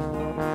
Bye.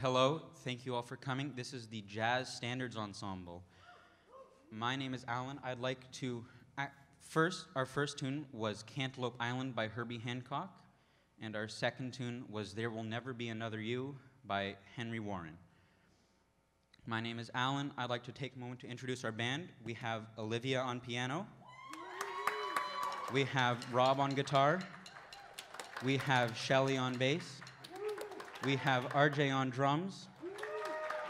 Hello, thank you all for coming. This is the Jazz Standards Ensemble. My name is Alan. I'd like to first our first tune was Cantaloupe Island by Herbie Hancock, and our second tune was There Will Never Be Another You by Henry Warren. My name is Alan. I'd like to take a moment to introduce our band. We have Olivia on piano. We have Rob on guitar. We have Shelly on bass. We have RJ on drums.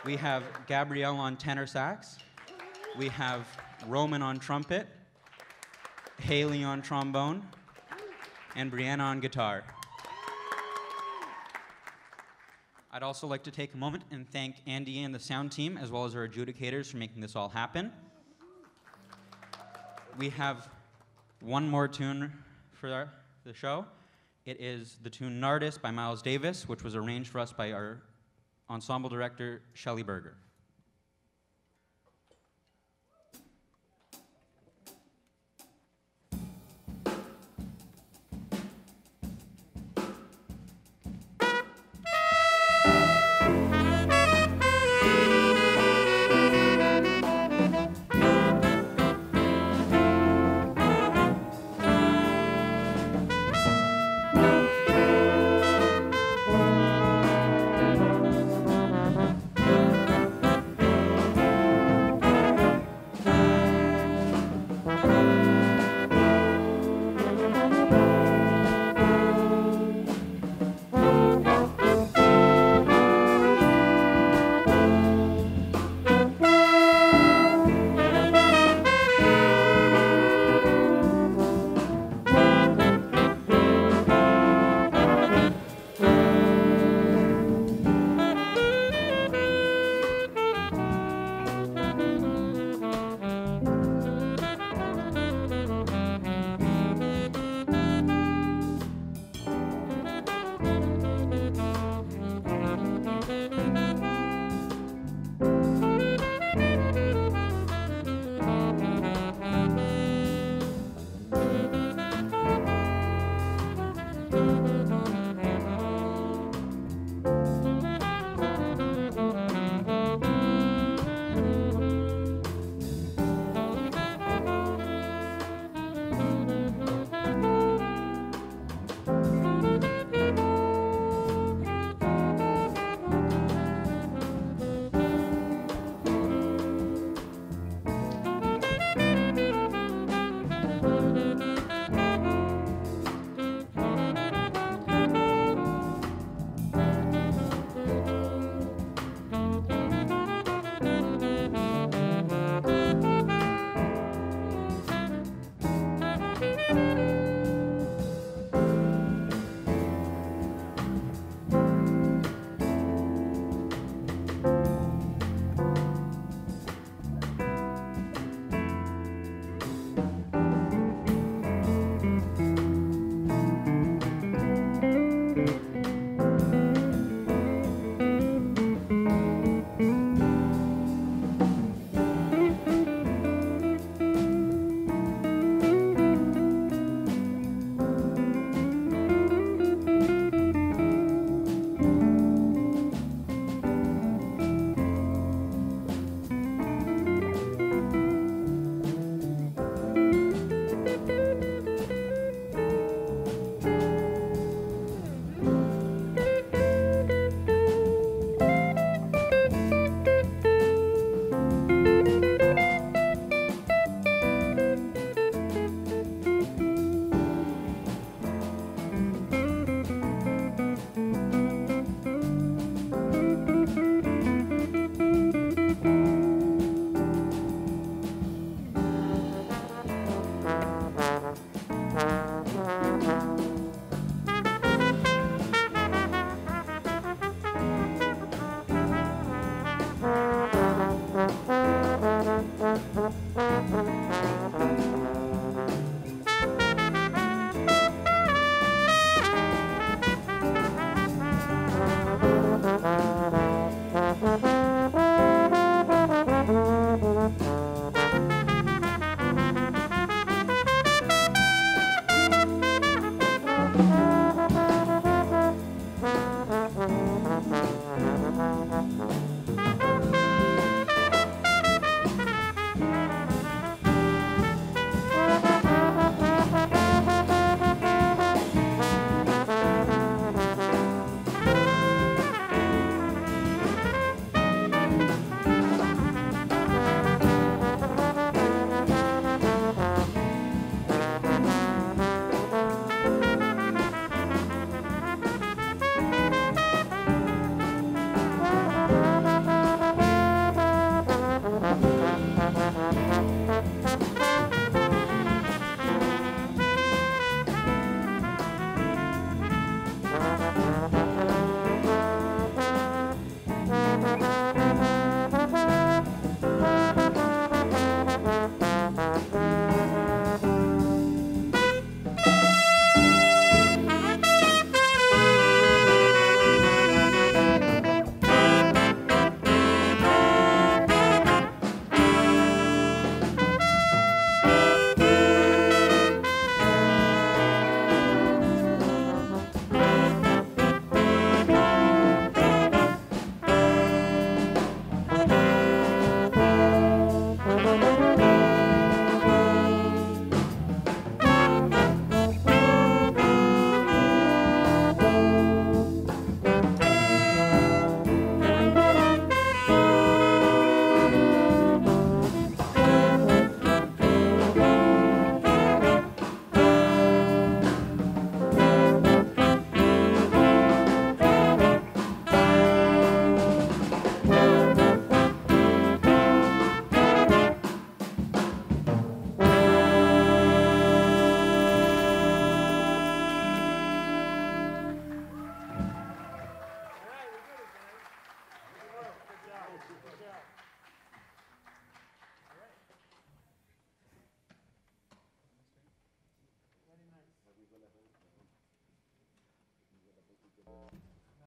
We have Gabrielle on tenor sax. We have Roman on trumpet. Haley on trombone. And Brianna on guitar. I'd also like to take a moment and thank Andy and the sound team, as well as our adjudicators, for making this all happen. We have one more tune for the show. It is the tune Nardis by Miles Davis, which was arranged for us by our ensemble director, Shelley Berger.